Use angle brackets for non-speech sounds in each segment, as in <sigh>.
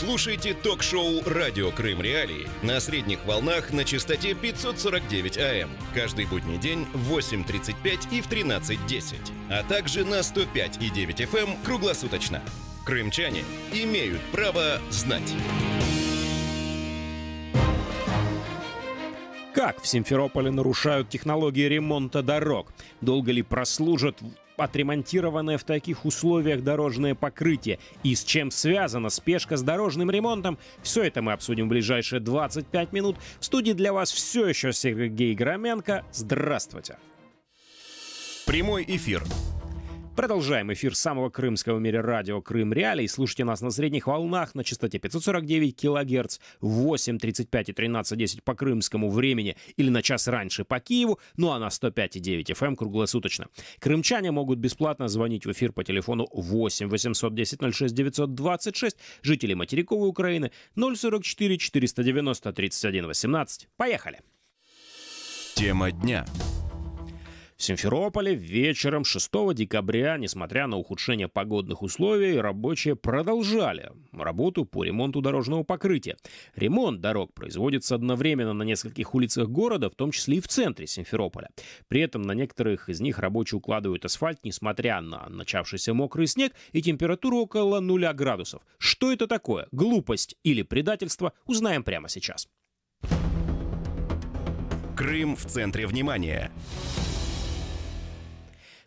Слушайте ток-шоу «Радио Крым Реалии» на средних волнах на частоте 549 АМ. Каждый будний день в 8.35 и в 13.10. А также на 105,9 FM эм круглосуточно. Крымчане имеют право знать. Как в Симферополе нарушают технологии ремонта дорог? Долго ли прослужат отремонтированное в таких условиях дорожное покрытие и с чем связана спешка с дорожным ремонтом, все это мы обсудим в ближайшие 25 минут. В студии для вас все еще Сергей Громенко. Здравствуйте. Прямой эфир Продолжаем эфир самого крымского в мире радио Крым Реалий. Слушайте нас на средних волнах на частоте 549 килогерц, 8.35 и 13.10 по крымскому времени или на час раньше по Киеву, ну а на 105.9 FM эм круглосуточно. Крымчане могут бесплатно звонить в эфир по телефону 8 810 06 926, жители материковой Украины 044 490 31 18. Поехали! Тема дня. В Симферополе вечером 6 декабря, несмотря на ухудшение погодных условий, рабочие продолжали работу по ремонту дорожного покрытия. Ремонт дорог производится одновременно на нескольких улицах города, в том числе и в центре Симферополя. При этом на некоторых из них рабочие укладывают асфальт, несмотря на начавшийся мокрый снег и температуру около нуля градусов. Что это такое? Глупость или предательство? Узнаем прямо сейчас. Крым в центре внимания.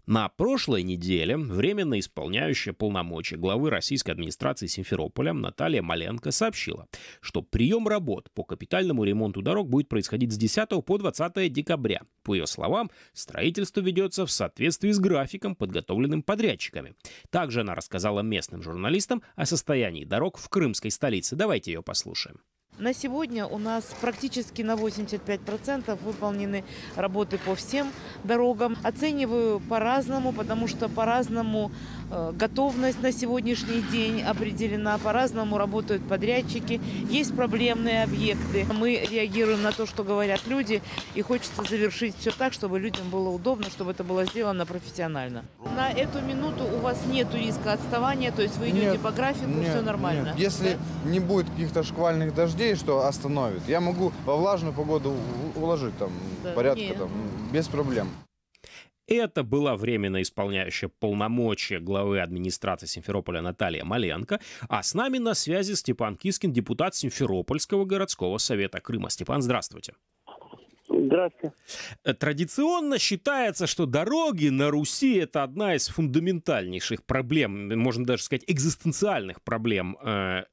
На прошлой неделе временно исполняющая полномочия главы российской администрации Симферополя Наталья Маленко сообщила, что прием работ по капитальному ремонту дорог будет происходить с 10 по 20 декабря. По ее словам, строительство ведется в соответствии с графиком, подготовленным подрядчиками. Также она рассказала местным журналистам о состоянии дорог в крымской столице. Давайте ее послушаем. На сегодня у нас практически на 85% выполнены работы по всем дорогам. Оцениваю по-разному, потому что по-разному Э, готовность на сегодняшний день определена, по-разному работают подрядчики, есть проблемные объекты. Мы реагируем на то, что говорят люди, и хочется завершить все так, чтобы людям было удобно, чтобы это было сделано профессионально. На эту минуту у вас нет риска отставания, то есть вы идете нет, по графику, нет, все нормально? Нет. Если да? не будет каких-то шквальных дождей, что остановит, я могу во влажную погоду уложить там да, порядка там без проблем. Это была временно исполняющая полномочия главы администрации Симферополя Наталья Маленко, а с нами на связи Степан Кискин, депутат Симферопольского городского совета Крыма. Степан, здравствуйте. Здравствуйте. Традиционно считается, что дороги на Руси это одна из фундаментальнейших проблем, можно даже сказать, экзистенциальных проблем э,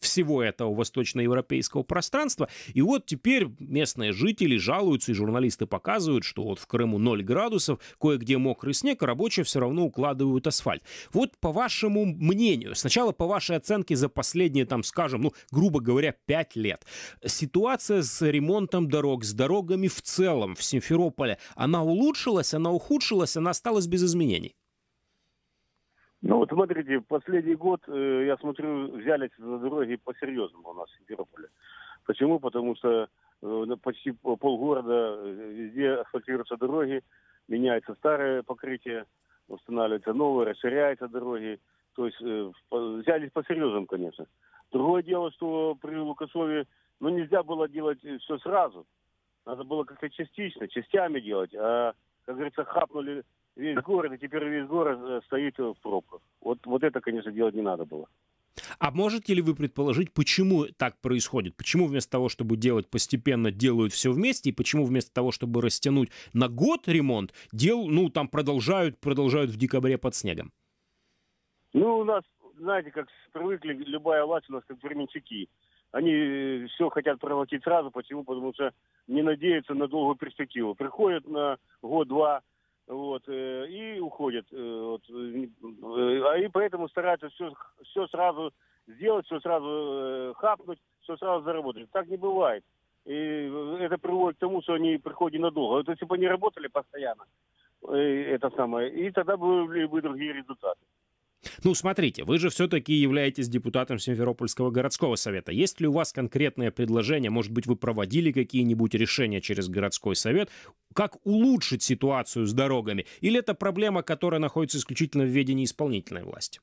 всего этого восточноевропейского пространства. И вот теперь местные жители жалуются, и журналисты показывают, что вот в Крыму 0 градусов, кое-где мокрый снег, а рабочие все равно укладывают асфальт. Вот по вашему мнению, сначала по вашей оценке за последние, там, скажем, ну, грубо говоря, 5 лет, ситуация с ремонтом дорог, с дорогами в целом в Симферополе, она улучшилась, она ухудшилась, она осталась без изменений? Ну вот смотрите, последний год, э, я смотрю, взялись за дороги по-серьезному у нас в Симферополе. Почему? Потому что э, почти полгорода э, везде асфальтируются дороги, меняется старое покрытие, устанавливаются новые, расширяются дороги. То есть э, взялись по-серьезному, конечно. Другое дело, что при Лукашове, ну, нельзя было делать все сразу. Надо было как-то частично, частями делать. А, как говорится, хапнули весь город, и теперь весь город э, стоит в пробках. Вот, вот это, конечно, делать не надо было. А можете ли вы предположить, почему так происходит? Почему вместо того, чтобы делать постепенно, делают все вместе, и почему вместо того, чтобы растянуть на год ремонт, дел, ну, там продолжают, продолжают в декабре под снегом? Ну, у нас, знаете, как привыкли, любая власть у нас как временчаки. Они э, все хотят проводить сразу. Почему? Потому что не надеются на долгую перспективу. Приходят на год-два, вот, э, и уходят. Э, вот, э, а и поэтому стараются все, все сразу сделать, все сразу хапнуть, все сразу заработать. Так не бывает. И это приводит к тому, что они приходят надолго. Вот если бы они работали постоянно, это самое, и тогда были бы другие результаты. Ну, смотрите, вы же все-таки являетесь депутатом Симферопольского городского совета. Есть ли у вас конкретное предложение? Может быть, вы проводили какие-нибудь решения через городской совет? Как улучшить ситуацию с дорогами? Или это проблема, которая находится исключительно в ведении исполнительной власти?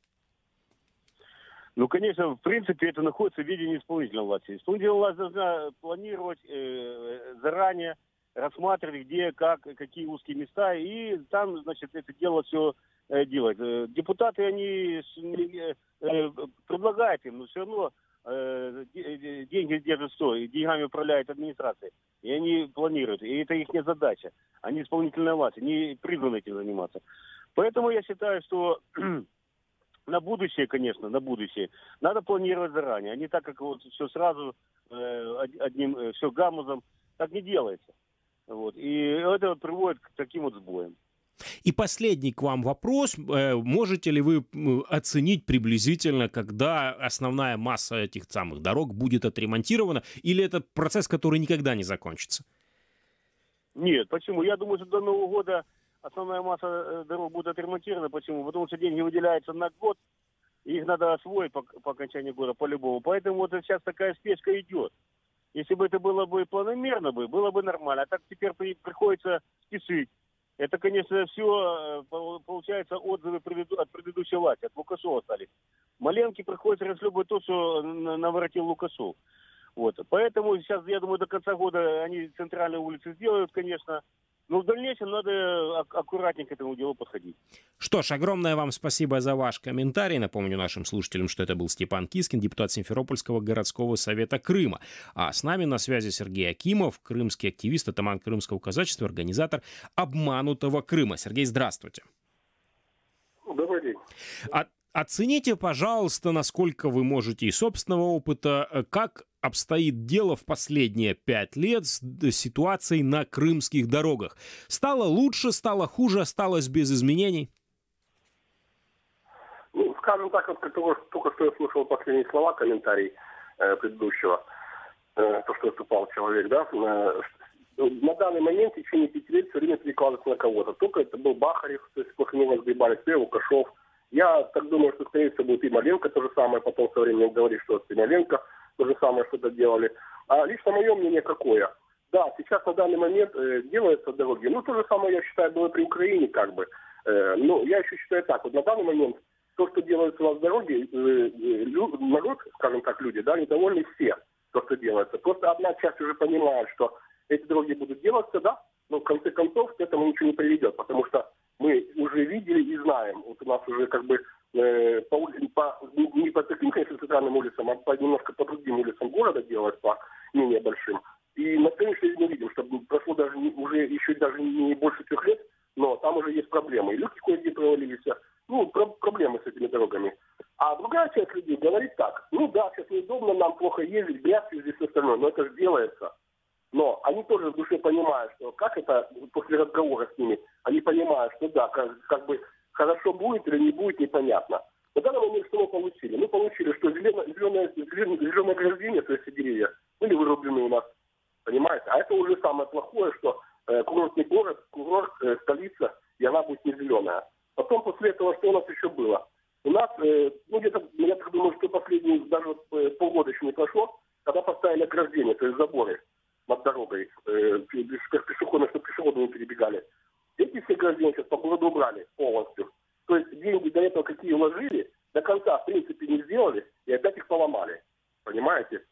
Ну, конечно, в принципе, это находится в виде исполнительной власти. Исполнительная власть должна планировать э, заранее, рассматривать, где, как, какие узкие места, и там, значит, это дело все делать. Э, депутаты, они э, э, предлагают им, но все равно э, деньги держат что? Деньгами управляет администрация. И они планируют. И это их не задача. Они исполнительная власть. Они призваны этим заниматься. Поэтому я считаю, что <clears throat> на будущее, конечно, на будущее, надо планировать заранее, а не так, как вот все сразу, э, одним, э, все гамузом, так не делается. Вот. И это приводит к таким вот сбоям. И последний к вам вопрос. Э, можете ли вы оценить приблизительно, когда основная масса этих самых дорог будет отремонтирована, или это процесс, который никогда не закончится? Нет, почему? Я думаю, что до Нового года основная масса э, дорог будет отремонтирована. Почему? Потому что деньги выделяются на год, и их надо освоить по, по окончании года по-любому. Поэтому вот сейчас такая спешка идет. Если бы это было бы планомерно, бы, было бы нормально. А так теперь при, приходится спешить. Это, конечно, все э, получается отзывы от предыдущей власти, от Лукашова остались. Маленки приходится расхлебывать то, что наворотил Лукашов. Вот. Поэтому сейчас, я думаю, до конца года они центральные улицы сделают, конечно. Но в дальнейшем надо аккуратнее к этому делу подходить. Что ж, огромное вам спасибо за ваш комментарий. Напомню нашим слушателям, что это был Степан Кискин, депутат Симферопольского городского совета Крыма. А с нами на связи Сергей Акимов, крымский активист, атаман крымского казачества, организатор «Обманутого Крыма». Сергей, здравствуйте. Добрый день. А Оцените, пожалуйста, насколько вы можете из собственного опыта, э, как обстоит дело в последние пять лет с ситуацией на крымских дорогах. Стало лучше, стало хуже, осталось без изменений? Ну, скажем так, вот того, только что я слушал последние слова, комментарий э, предыдущего, э, то, что выступал человек, да, э, на данный момент в течение пяти лет все время перекладывается на кого-то. Только это был Бахарев, то есть после него сгребали все, Лукашов, я так думаю, что, скорее всего, будет и Маленко то же самое. Потом со временем говорит, что и Маленко то же самое что-то делали. А лично мое мнение какое? Да, сейчас на данный момент э, делаются дороги. Ну, то же самое, я считаю, было при Украине как бы. Э, но я еще считаю так. Вот на данный момент то, что делается у нас дороги, э, э, лю, народ, скажем так, люди, да, недовольны все, то, что делается. Просто одна часть уже понимает, что эти дороги будут делаться, да, но в конце концов к этому ничего не приведет, потому что мы уже видели и знаем. Вот у нас уже как бы э, по, по, не по таким, конечно, центральным улицам, а по немножко по другим улицам города делать, по менее большим. И на сегодняшний день мы видим, что прошло даже не, уже еще даже не больше трех лет, но там уже есть проблемы. И люки кое-где провалились, ну, про проблемы с этими дорогами. А другая часть людей говорит так, ну да, сейчас неудобно, нам плохо ездить, здесь и остальное, но это же делается. Но они тоже в душе понимают, что как это после разговора с ними, они понимают, что да, как, как бы хорошо будет или не будет, непонятно. На данный момент что мы получили? Мы получили, что зеленое, зеленое, зеленое ограждение, то есть деревья, были вырублены у нас. Понимаете? А это уже самое плохое, что э, курортный город, курорт, э, столица, и она будет не зеленая. Потом после этого что у нас еще было? У нас, э, ну где-то, я так думаю, что последние даже э, полгода еще не прошло, когда поставили ограждение, то есть заборы над дорогой, э, пешеходы, чтобы пешеходы не перебегали. Эти все ограждения сейчас по городу убрали полностью. То есть деньги до этого какие вложили, до конца в принципе не сделали, и опять их поломали. Понимаете?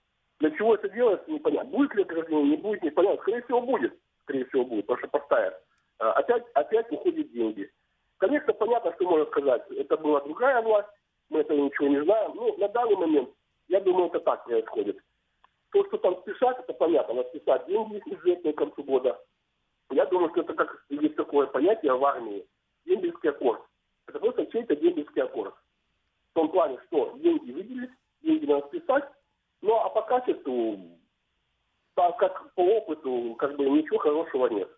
Для чего это делается, непонятно. Будет ли ограждение, не будет, непонятно. Скорее всего, будет. Скорее всего, будет, потому что поставят. Опять, опять уходят деньги. Конечно, понятно, что можно сказать. Это была другая власть, мы этого ничего не знаем. Ну, на данный момент, я думаю, это так происходит. То, что там спешат, это понятно, надо списать деньги бюджетные к концу года. Я думаю, что это как есть такое понятие в армии, дембельский аккорд. Это просто чей-то дембельский аккорд. В том плане, что деньги выделились, деньги надо списать, ну а по качеству, так как по опыту, как бы ничего хорошего нет.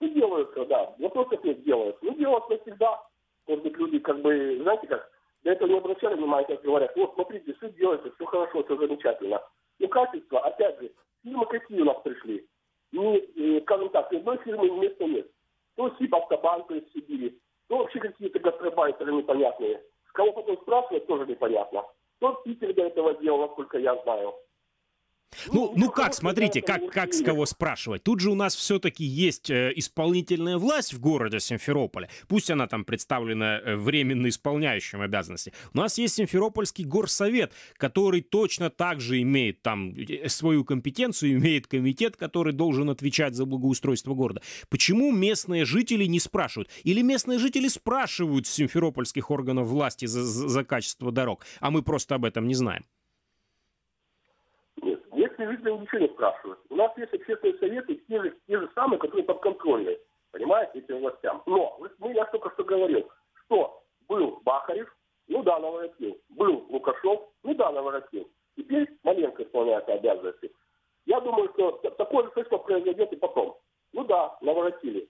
Ну, делаются, да. Вопросов нет, делаются. Ну, делаются всегда. Может быть, люди, как бы, знаете как, до этого не обращали внимания, как говорят, вот, смотрите, все делается, все хорошо, все замечательно. И качество, опять же, фирмы какие у нас пришли? Не, э, скажем так, ни одной фирмы места нет. То Сибавтобанк из Сибири, то вообще какие-то гастробайтеры непонятные. С кого потом спрашивать, тоже непонятно. Кто в Питере до этого делал, насколько я знаю. Ну, ну, ну как, смотрите, как, как с кого спрашивать? Тут же у нас все-таки есть э, исполнительная власть в городе Симферополе. Пусть она там представлена э, временно исполняющим обязанности. У нас есть Симферопольский горсовет, который точно так же имеет там э, свою компетенцию, <laughs> имеет комитет, который должен отвечать за благоустройство города. Почему местные жители не спрашивают? Или местные жители спрашивают симферопольских органов власти за, за, за качество дорог, а мы просто об этом не знаем? Местные жители ничего не спрашивают. У нас есть общественные советы, те же, те же самые, которые подконтрольны, понимаете, этим властям. Но, мы, я только что говорил, что был Бахарев, ну да, наворотил. Был Лукашов, ну да, наворотил. Теперь Маленко исполняет обязанности. Я думаю, что такое же точно произойдет и потом. Ну да, наворотили.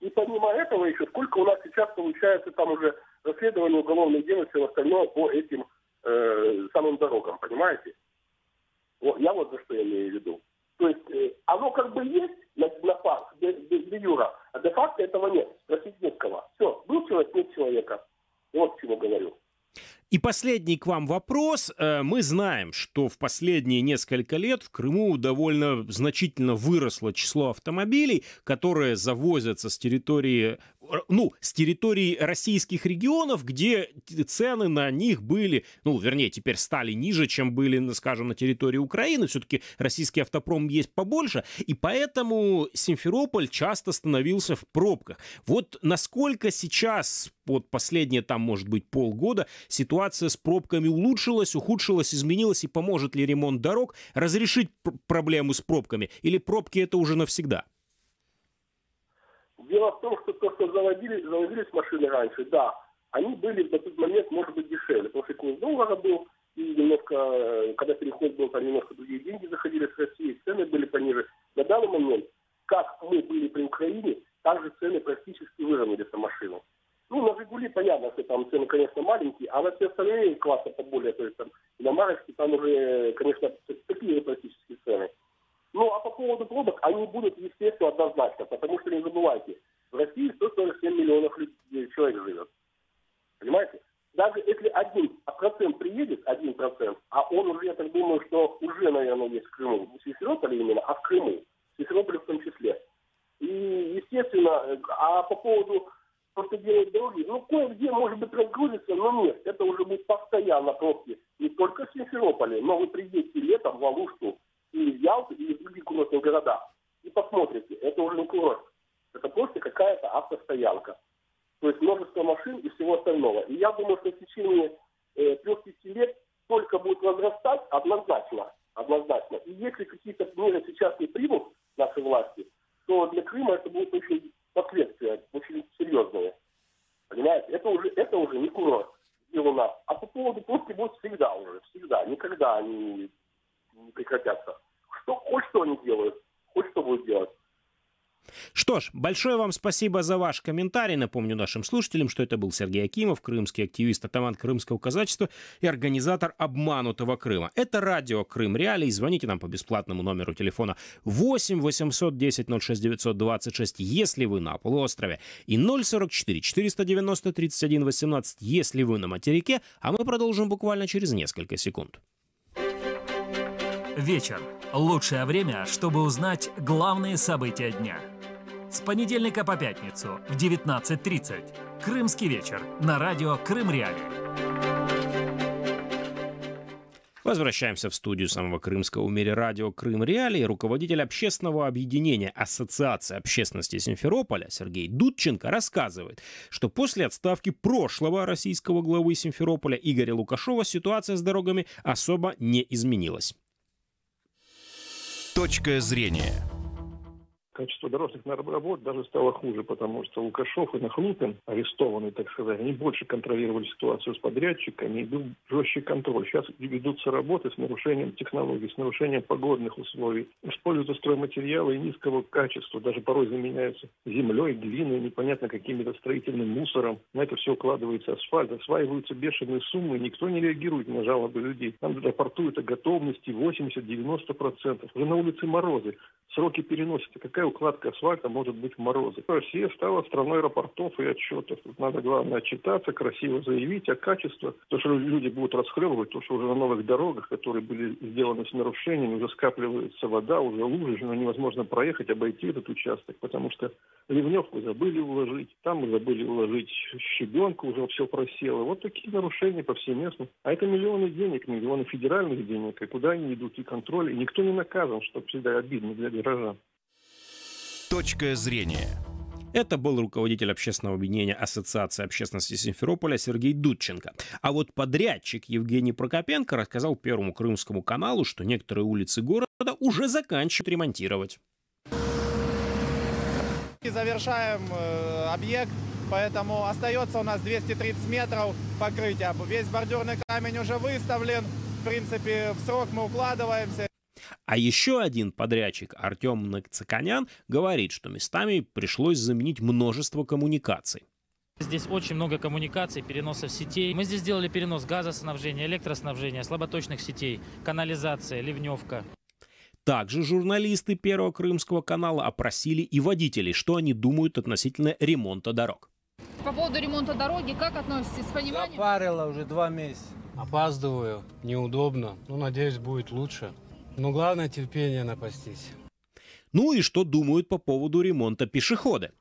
И помимо этого еще, сколько у нас сейчас получается там уже расследование уголовных дел и все остальное по этим э, самым дорогам, понимаете? Вот, я вот за что я имею в виду. То есть э, оно как бы есть на, на факт, де, де, де юра, а де факто этого нет. Спросить нет кого. Все, был человек, нет человека. Вот чему говорю. И последний к вам вопрос. Э, мы знаем, что в последние несколько лет в Крыму довольно значительно выросло число автомобилей, которые завозятся с территории ну, с территории российских регионов, где цены на них были, ну, вернее, теперь стали ниже, чем были, скажем, на территории Украины. Все-таки российский автопром есть побольше, и поэтому Симферополь часто становился в пробках. Вот насколько сейчас, вот последние там, может быть, полгода, ситуация с пробками улучшилась, ухудшилась, изменилась, и поможет ли ремонт дорог разрешить проблему с пробками? Или пробки это уже навсегда? Дело в том, что то, что заводили, заводились машины раньше, да, они были в тот момент, может быть, дешевле, потому что курс доллара был, и немножко, э, когда переход был, там немножко другие деньги заходили с России, цены были пониже. На данный момент, как мы были при Украине, так же цены практически выровнялись на машину. Ну, на «Жигули» понятно, что там цены, конечно, маленькие, а на все остальные классы поболее, то есть там иномарочки, там уже, конечно, такие практически цены. Ну, а по поводу пробок, они будут, естественно, однозначно, потому что не забывайте, в России 147 миллионов людей, человек живет. Понимаете? Даже если один процент приедет, один процент, а он уже, я так думаю, что уже, наверное, есть в Крыму, не в Симферополе именно, а в Крыму, в Симферополе в том числе. И, естественно, а по поводу то, что дороги, ну, кое-где, может быть, разгрузится, но нет, это уже будет постоянно пробки. Не только в Симферополе, но вы приедете летом в Алушку, или в Ялту, или в других курортных городах. И посмотрите, это уже не курорт. Это просто какая-то автостоянка. То есть множество машин и всего остального. И я думаю, что в течение э, трех-пяти лет только будет возрастать однозначно. Однозначно. И если какие-то меры сейчас не примут наши власти, то для Крыма это будет очень последствия, очень серьезные. Понимаете? Это уже, это уже не курорт, где у нас. А по поводу пробки будет всегда уже, всегда. Никогда они не прекратятся. Что, хоть что они делают, хоть что будут делать. Что ж, большое вам спасибо за ваш комментарий. Напомню нашим слушателям, что это был Сергей Акимов, крымский активист, атаман крымского казачества и организатор обманутого Крыма. Это радио Крым Реалии. Звоните нам по бесплатному номеру телефона 8 810 06 926, если вы на полуострове, и 044 490 31 18, если вы на материке, а мы продолжим буквально через несколько секунд. Вечер. Лучшее время, чтобы узнать главные события дня. С понедельника по пятницу в 19.30. Крымский вечер на радио Крым Реали. Возвращаемся в студию самого крымского в мире радио «Крым Реалии». Руководитель общественного объединения Ассоциации общественности Симферополя Сергей Дудченко рассказывает, что после отставки прошлого российского главы Симферополя Игоря Лукашова ситуация с дорогами особо не изменилась. Точка зрения качество дорожных работ даже стало хуже, потому что Лукашов и Нахлупин, арестованные, так сказать, они больше контролировали ситуацию с подрядчиками, и был жестче контроль. Сейчас ведутся работы с нарушением технологий, с нарушением погодных условий. Используются стройматериалы низкого качества, даже порой заменяются землей, глиной, непонятно каким-то строительным мусором. На это все укладывается асфальт, осваиваются бешеные суммы, никто не реагирует на жалобы людей. Там рапортуют о готовности 80-90%. Уже на улице морозы, сроки переносятся. Какая укладка асфальта может быть в морозы. Россия стала страной аэропортов и отчетов. Тут надо, главное, отчитаться, красиво заявить о качестве. То, что люди будут расхлебывать, то, что уже на новых дорогах, которые были сделаны с нарушениями, уже скапливается вода, уже лужи, но невозможно проехать, обойти этот участок, потому что ливневку забыли уложить, там забыли уложить щебенку, уже все просело. Вот такие нарушения повсеместно. А это миллионы денег, миллионы федеральных денег, и куда они идут, и контроль, и никто не наказан, что всегда обидно для горожан. Точка зрения. Это был руководитель общественного объединения Ассоциации общественности Симферополя Сергей Дудченко. А вот подрядчик Евгений Прокопенко рассказал Первому Крымскому каналу, что некоторые улицы города уже заканчивают ремонтировать. Завершаем э, объект, поэтому остается у нас 230 метров покрытия. Весь бордюрный камень уже выставлен. В принципе, в срок мы укладываемся. А еще один подрядчик, Артем Накцаканян, говорит, что местами пришлось заменить множество коммуникаций. Здесь очень много коммуникаций, переносов сетей. Мы здесь сделали перенос газоснабжения, электроснабжения, слаботочных сетей, канализация, ливневка. Также журналисты Первого Крымского канала опросили и водителей, что они думают относительно ремонта дорог. По поводу ремонта дороги, как относитесь с пониманием? Запарило уже два месяца. Опаздываю, неудобно. Ну, надеюсь, будет лучше. Но главное терпение напастись. Ну и что думают по поводу ремонта пешехода?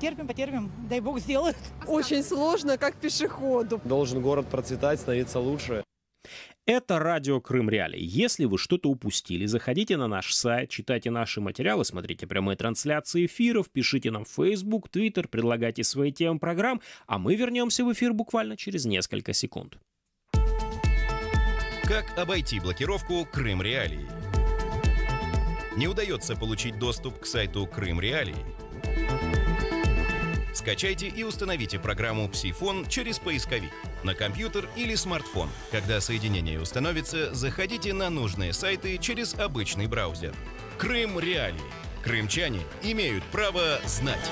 Терпим, потерпим, дай бог сделает. Очень сложно, как пешеходу. Должен город процветать, становиться лучше. Это радио Крым Реалии. Если вы что-то упустили, заходите на наш сайт, читайте наши материалы, смотрите прямые трансляции эфиров, пишите нам в Facebook, Twitter, предлагайте свои темы программ, а мы вернемся в эфир буквально через несколько секунд. Как обойти блокировку Крым Реалии? Не удается получить доступ к сайту Крым Реалии? Скачайте и установите программу Псифон через поисковик на компьютер или смартфон. Когда соединение установится, заходите на нужные сайты через обычный браузер. Крым Реалии. Крымчане имеют право знать.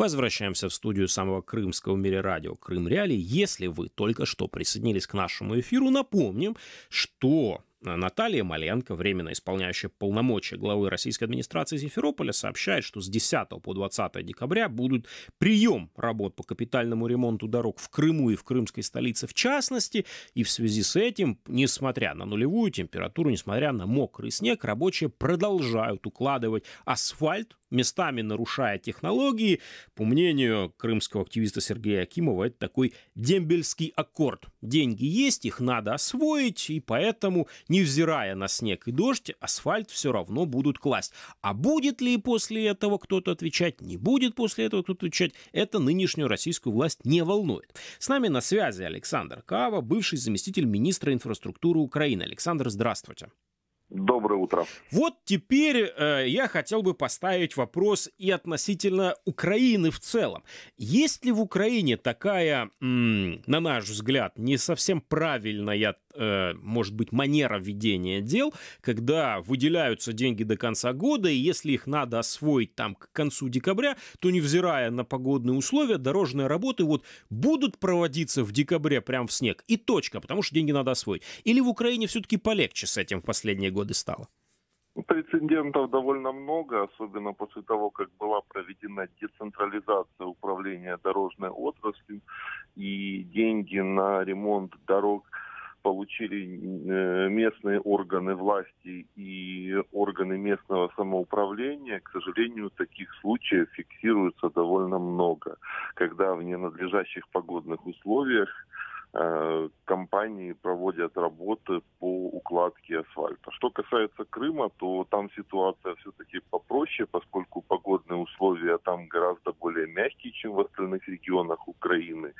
Возвращаемся в студию самого крымского в мире радио «Крым Реалии». Если вы только что присоединились к нашему эфиру, напомним, что Наталья Маленко, временно исполняющая полномочия главы российской администрации Симферополя, сообщает, что с 10 по 20 декабря будут прием работ по капитальному ремонту дорог в Крыму и в крымской столице в частности. И в связи с этим, несмотря на нулевую температуру, несмотря на мокрый снег, рабочие продолжают укладывать асфальт местами нарушая технологии. По мнению крымского активиста Сергея Акимова, это такой дембельский аккорд. Деньги есть, их надо освоить, и поэтому, невзирая на снег и дождь, асфальт все равно будут класть. А будет ли после этого кто-то отвечать, не будет после этого кто-то отвечать, это нынешнюю российскую власть не волнует. С нами на связи Александр Кава, бывший заместитель министра инфраструктуры Украины. Александр, здравствуйте. Доброе утро. Вот теперь э, я хотел бы поставить вопрос и относительно Украины в целом. Есть ли в Украине такая, м, на наш взгляд, не совсем правильная может быть, манера ведения дел, когда выделяются деньги до конца года, и если их надо освоить там к концу декабря, то, невзирая на погодные условия, дорожные работы вот будут проводиться в декабре прям в снег. И точка, потому что деньги надо освоить. Или в Украине все-таки полегче с этим в последние годы стало? Прецедентов довольно много, особенно после того, как была проведена децентрализация управления дорожной отраслью, и деньги на ремонт дорог – получили э, местные органы власти и органы местного самоуправления, к сожалению, таких случаев фиксируется довольно много, когда в ненадлежащих погодных условиях компании проводят работы по укладке асфальта. Что касается Крыма, то там ситуация все-таки попроще, поскольку погодные условия там гораздо более мягкие, чем в остальных регионах Украины.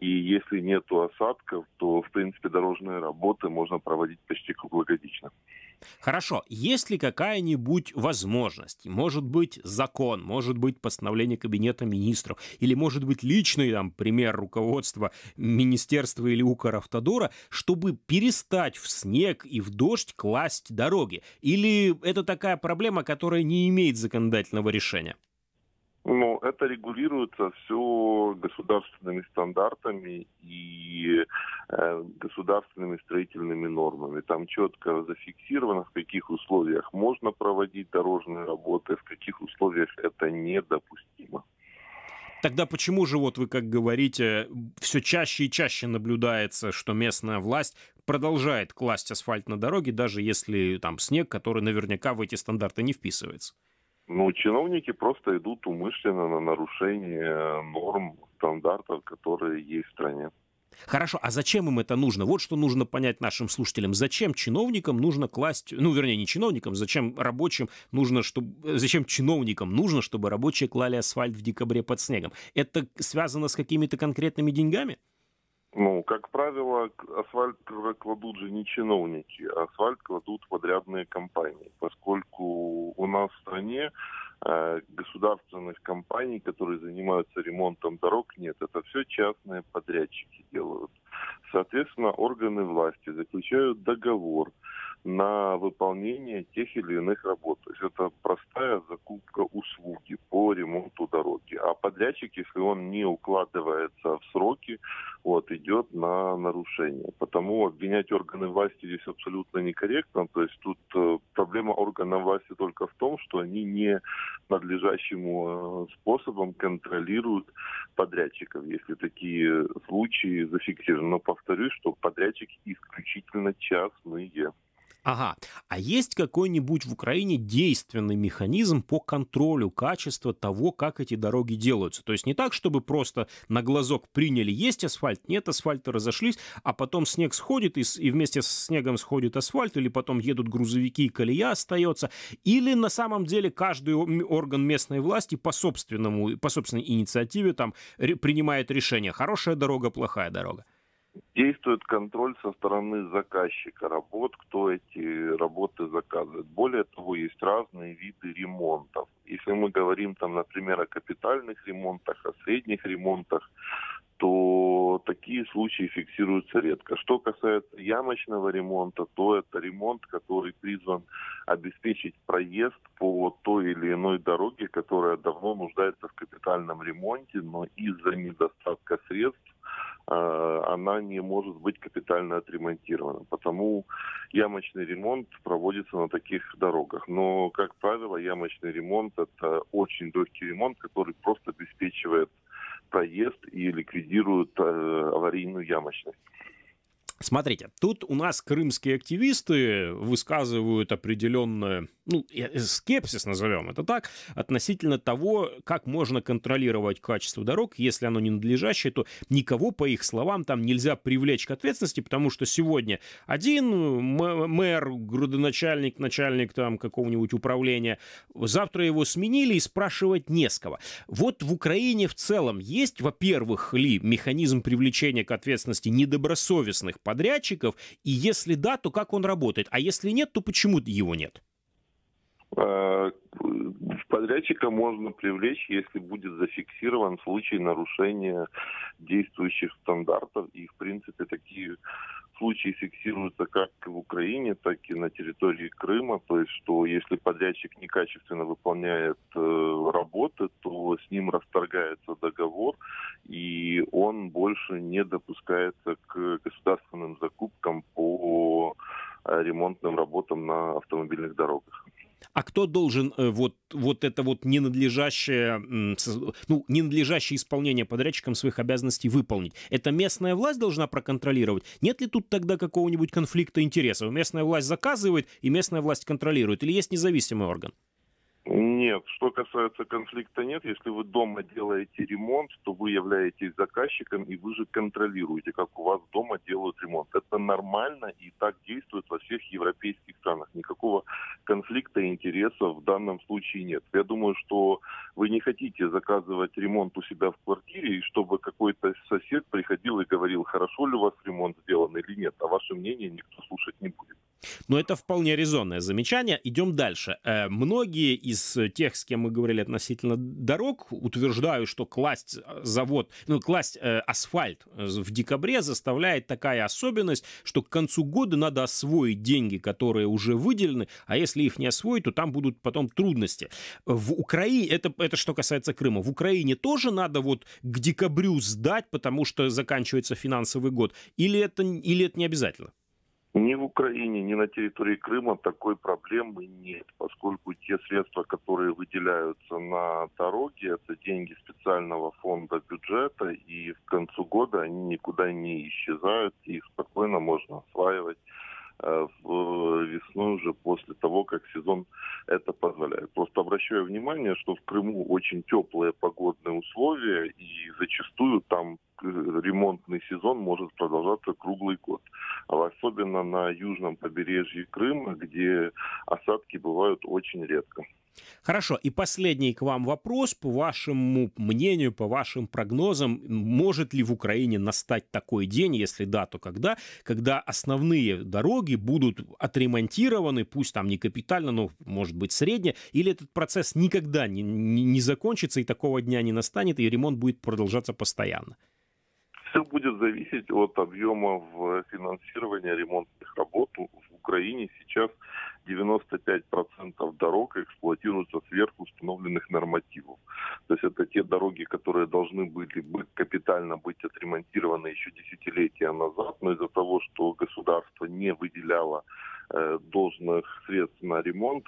И если нет осадков, то, в принципе, дорожные работы можно проводить почти круглогодично. Хорошо, есть ли какая-нибудь возможность, может быть закон, может быть постановление Кабинета министров, или может быть личный там, пример руководства министерства или Укравтодора, чтобы перестать в снег и в дождь класть дороги? Или это такая проблема, которая не имеет законодательного решения? Ну, это регулируется все государственными стандартами и э, государственными строительными нормами. Там четко зафиксировано, в каких условиях можно проводить дорожные работы, в каких условиях это недопустимо. Тогда почему же, вот вы как говорите, все чаще и чаще наблюдается, что местная власть продолжает класть асфальт на дороге, даже если там снег, который наверняка в эти стандарты не вписывается? Ну, чиновники просто идут умышленно на нарушение норм, стандартов, которые есть в стране. Хорошо, а зачем им это нужно? Вот что нужно понять нашим слушателям. Зачем чиновникам нужно класть, ну, вернее, не чиновникам, зачем рабочим нужно, чтобы, зачем чиновникам нужно, чтобы рабочие клали асфальт в декабре под снегом? Это связано с какими-то конкретными деньгами? Ну, как правило, асфальт кладут же не чиновники, а асфальт кладут подрядные компании, поскольку у нас в стране э, государственных компаний, которые занимаются ремонтом дорог, нет. Это все частные подрядчики делают. Соответственно, органы власти заключают договор на выполнение тех или иных работ. То есть это простая закупка услуги по ремонту дороги. А подрядчик, если он не укладывается в сроки, вот, идет на нарушение. Потому обвинять органы власти здесь абсолютно некорректно. То есть тут э, проблема органов власти только в том, что они не надлежащим э, способом контролируют подрядчиков, если такие случаи зафиксированы. Но повторюсь, что подрядчики исключительно частные. Ага. А есть какой-нибудь в Украине действенный механизм по контролю качества того, как эти дороги делаются? То есть не так, чтобы просто на глазок приняли, есть асфальт, нет асфальта, разошлись, а потом снег сходит, и, и вместе с снегом сходит асфальт, или потом едут грузовики, и колея остается. Или на самом деле каждый орган местной власти по собственному, по собственной инициативе там принимает решение, хорошая дорога, плохая дорога. Действует контроль со стороны заказчика работ, кто эти работы заказывает. Более того, есть разные виды ремонтов. Если мы говорим, там, например, о капитальных ремонтах, о средних ремонтах, то такие случаи фиксируются редко. Что касается ямочного ремонта, то это ремонт, который призван обеспечить проезд по той или иной дороге, которая давно нуждается в капитальном ремонте, но из-за недостатка средств Э, она не может быть капитально отремонтирована. Потому ямочный ремонт проводится на таких дорогах. Но, как правило, ямочный ремонт – это очень легкий ремонт, который просто обеспечивает проезд и ликвидирует э, аварийную ямочность. Смотрите, тут у нас крымские активисты высказывают определенную, ну, скепсис, назовем это так, относительно того, как можно контролировать качество дорог. Если оно не надлежащее, то никого, по их словам, там нельзя привлечь к ответственности, потому что сегодня один мэр, градоначальник, начальник там какого-нибудь управления, завтра его сменили и спрашивать не с кого. Вот в Украине в целом есть, во-первых, ли механизм привлечения к ответственности недобросовестных подрядчиков? И если да, то как он работает? А если нет, то почему его нет? Э, подрядчика можно привлечь, если будет зафиксирован случай нарушения действующих стандартов. И, в принципе, такие случаи фиксируются как в Украине, так и на территории Крыма. То есть, что если подрядчик некачественно выполняет э, работы, то с ним расторгается договор, и он больше не допускается к государственным закупкам по э, ремонтным работам на автомобильных дорогах. А кто должен э, вот, вот это вот ненадлежащее, ну, ненадлежащее исполнение подрядчиком своих обязанностей выполнить? Это местная власть должна проконтролировать? Нет ли тут тогда какого-нибудь конфликта интересов? Местная власть заказывает, и местная власть контролирует? Или есть независимый орган? Нет, что касается конфликта нет. Если вы дома делаете ремонт, то вы являетесь заказчиком и вы же контролируете, как у вас дома делают ремонт. Это нормально и так действует во всех европейских странах. Никакого конфликта интересов в данном случае нет. Я думаю, что вы не хотите заказывать ремонт у себя в квартире, и чтобы какой-то сосед приходил и говорил, хорошо ли у вас ремонт сделан или нет, а ваше мнение никто слушать не будет. Но это вполне резонное замечание. Идем дальше. Э, многие из тех, с кем мы говорили относительно дорог, утверждают, что класть э, завод, ну, класть э, асфальт в декабре заставляет такая особенность, что к концу года надо освоить деньги, которые уже выделены, а если их не освоить, то там будут потом трудности. В Украине, это, это что касается Крыма, в Украине тоже надо вот к декабрю сдать, потому что заканчивается финансовый год, или это, или это не обязательно? Ни в Украине, ни на территории Крыма такой проблемы нет, поскольку те средства, которые выделяются на дороги, это деньги специального фонда бюджета, и к концу года они никуда не исчезают, их спокойно можно осваивать в весну уже после того, как сезон это позволяет. Просто обращаю внимание, что в Крыму очень теплые погодные условия, и зачастую там ремонтный сезон может продолжаться круглый год. А особенно на южном побережье Крыма, где осадки бывают очень редко. Хорошо, и последний к вам вопрос. По вашему мнению, по вашим прогнозам, может ли в Украине настать такой день, если да, то когда, когда основные дороги будут отремонтированы, пусть там не капитально, но может быть средне, или этот процесс никогда не, не, не закончится и такого дня не настанет, и ремонт будет продолжаться постоянно? Все будет зависеть от объема финансирования ремонтных работ. В Украине сейчас 95% дорог эксплуатируются сверх установленных нормативов. То есть это те дороги, которые должны были бы капитально быть отремонтированы еще десятилетия назад, но из-за того, что государство не выделяло должных средств на ремонт,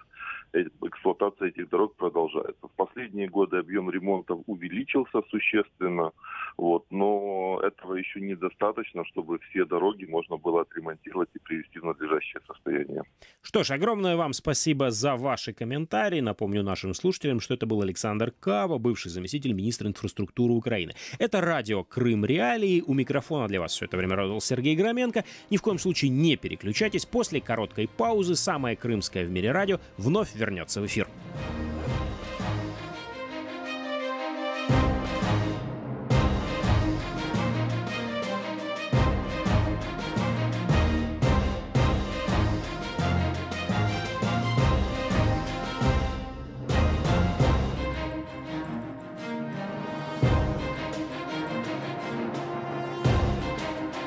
эксплуатация этих дорог продолжается. В последние годы объем ремонтов увеличился существенно, вот, но этого еще недостаточно, чтобы все дороги можно было отремонтировать и привести в надлежащее состояние. Что ж, огромное вам спасибо за ваши комментарии. Напомню нашим слушателям, что это был Александр Кава, бывший заместитель министра инфраструктуры Украины. Это радио «Крым Реалии». У микрофона для вас все это время работал Сергей Громенко. Ни в коем случае не переключайтесь. После короткой паузы самое крымское в мире радио вновь вернется в эфир.